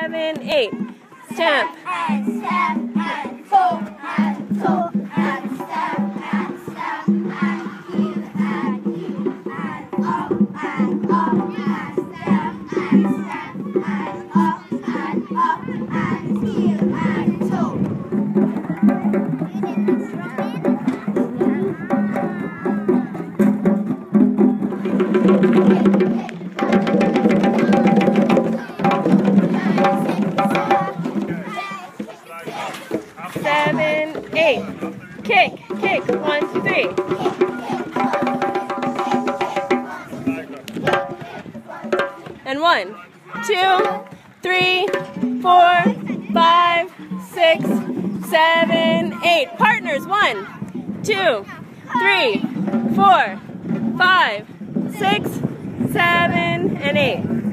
seven, eight. Stamp. and stamp and fold and fold and stamp and stamp and heel and heel and up and up and stamp and stamp and up and up and heel and toe. Seven, eight. Kick, kick. One, two, three. And one, two, three, four, five, six, seven, eight. Partners. One, two, three, four, five, six, seven, and eight.